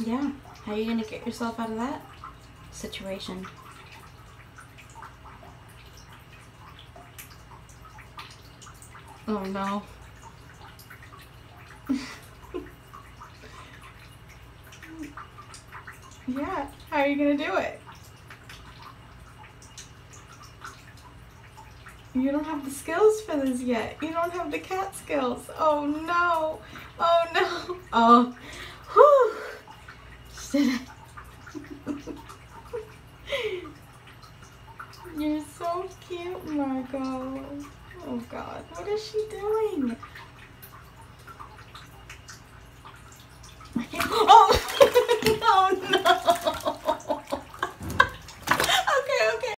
Yeah. How are you gonna get yourself out of that situation? Oh no. yeah, how are you gonna do it? You don't have the skills for this yet. You don't have the cat skills. Oh no. Oh no. Oh. You're so cute, Margot. Oh god, what is she doing?